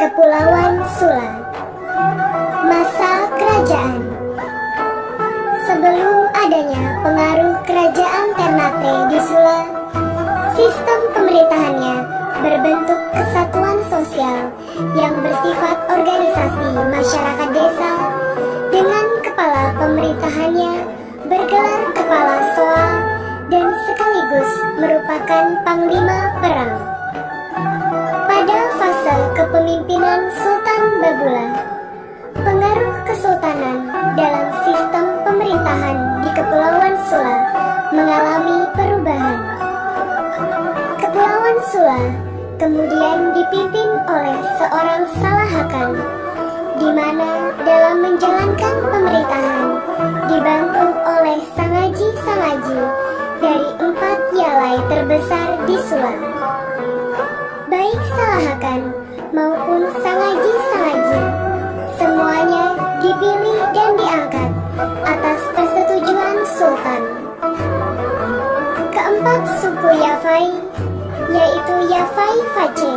Kepulauan Sula Masa Kerajaan Sebelum adanya pengaruh Kerajaan Ternate di Sula Sistem pemerintahannya berbentuk kesatuan sosial yang bersifat organisasi masyarakat desa dengan kepala pemerintahannya bergelar kepala soa dan sekaligus merupakan panglima perang. Kepemimpinan Sultan Babula, pengaruh kesultanan dalam sistem pemerintahan di Kepulauan Sula mengalami perubahan. Kepulauan Sula kemudian dipimpin oleh seorang Salahakan, di mana dalam menjalankan pemerintahan dibantu oleh sangaji-sangaji dari empat yalai terbesar di Sula. Baik Salahakan maupun sangaji-sangaji, semuanya dipilih dan diangkat atas persetujuan Sultan. Keempat suku Yafai, yaitu Yafai Face,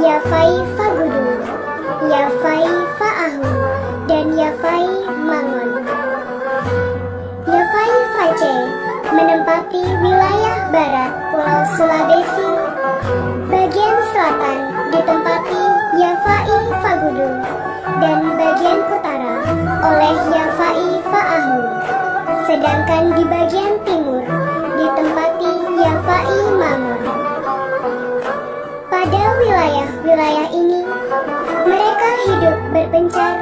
Yafai Fagudu, Yafai sedangkan di bagian timur ditempati Yafai Mangon. Pada wilayah-wilayah ini, mereka hidup berpencar,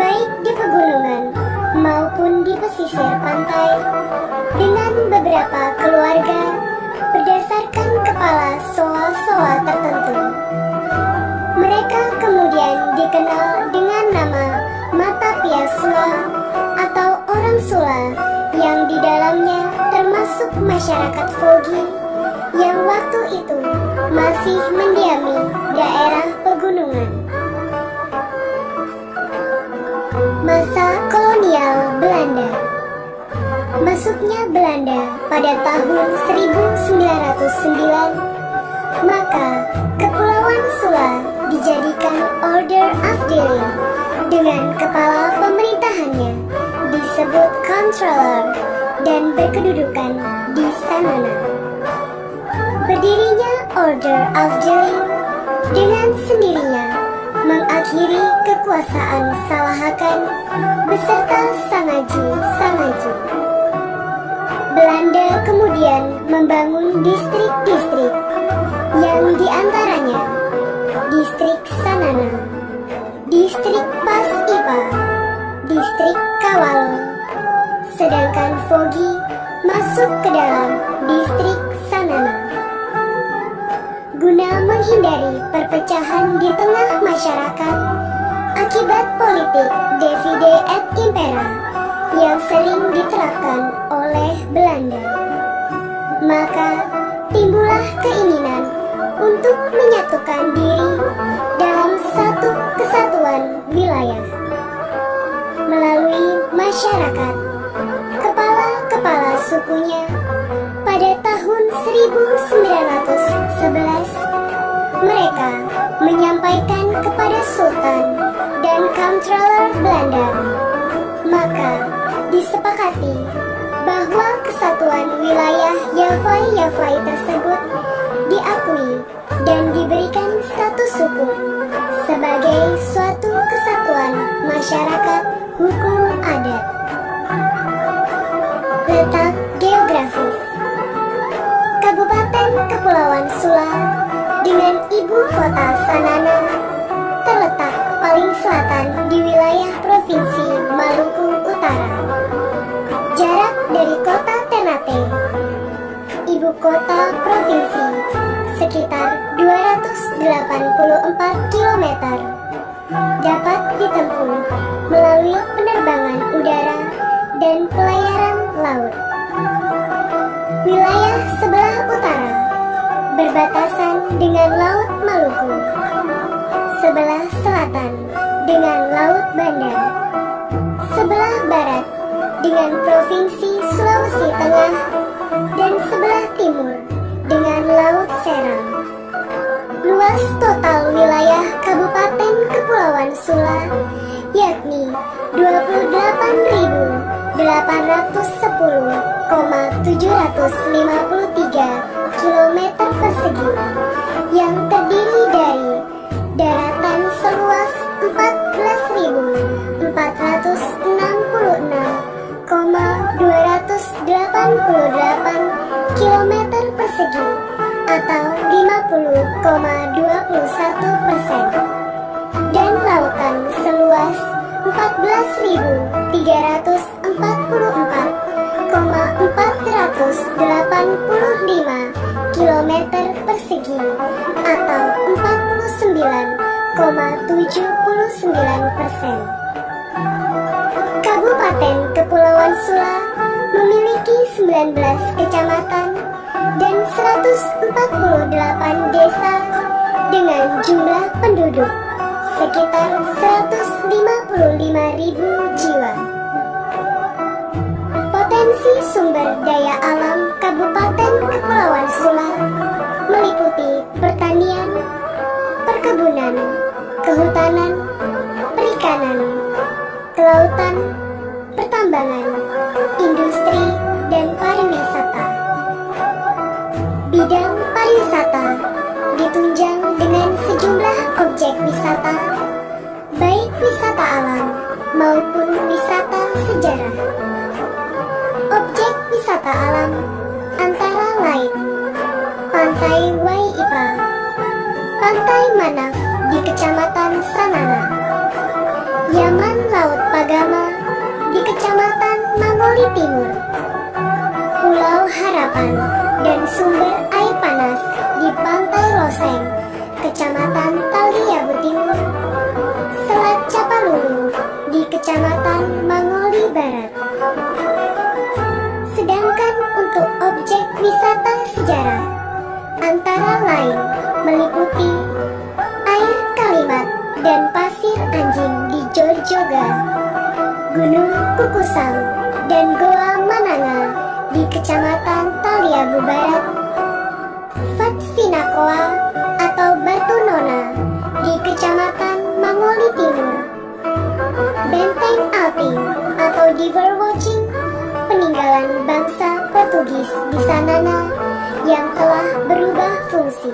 baik di pegunungan maupun di pesisir pantai, dengan beberapa keluarga berdasarkan kepala soa-soa tertentu. Mereka kemudian dikenal dengan nama Mata Pia Sula atau orang Sula yang di dalamnya termasuk masyarakat Fogi yang waktu itu masih mendiami daerah pegunungan. Masa kolonial Belanda Masuknya Belanda pada tahun 1909 maka Kepulauan Sula dijadikan Order of Dealing dengan kepala pemerintahannya disebut Controller dan berkedudukan di Sanana. Berdirinya Order of Dealing dengan sendirinya mengakhiri kekuasaan Salahakan beserta Sangaji-Sangaji. Belanda kemudian membangun distrik-distrik yang di antaranya distrik Sanana, distrik Pas Ipa, distrik Kawalo, sedangkan Fogi masuk ke dalam distrik Sanana. Guna menghindari perpecahan di tengah masyarakat akibat politik divide et impera yang sering diterapkan oleh Belanda. Maka timbullah keinginan 1911 mereka menyampaikan kepada Sultan dan Comptroller Belanda. Maka disepakati bahwa kesatuan wilayah Yafai-Yafai tersebut diakui dan diberikan kota provinsi, sekitar 284 km. Dapat ditempuh melalui penerbangan udara dan pelayaran laut. Wilayah sebelah utara berbatasan dengan Laut Maluku. Sebelah selatan dengan Laut Banda. Sebelah barat dengan Provinsi Sulawesi Tengah dan sebelah timur dengan Laut Seram. Luas total wilayah Kabupaten Kepulauan Sula yakni 28.753 km persegi yang terdiri dari atau 50,21 persen dan lautan seluas 14.344,485 km persegi atau 49,79 persen. Kabupaten Kepulauan Sula memiliki 19 kecamatan dan 148 desa dengan jumlah penduduk sekitar 155.000 jiwa. Potensi sumber daya alam Kabupaten Kepulauan Sula meliputi pertanian, perkebunan, kehutanan, wisata alam maupun wisata sejarah. Objek wisata alam antara lain Pantai Waiipa, Pantai Manaf di Kecamatan Sanana, Yaman Laut Pagama di Kecamatan Mangoli Timur, Pulau Harapan dan sumber air panas di Pantai Loseng, Kecamatan Taliabu Timur, Kecamatan Mangoli Barat. Sedangkan untuk objek wisata sejarah antara lain meliputi air kalimat dan pasir anjing di Jorjoga, Gunung Kukusang, dan Goa Mananga di Kecamatan Taliabu Barat, Benteng Api atau Diverwatching, peninggalan bangsa Portugis di Sanana yang telah berubah fungsi.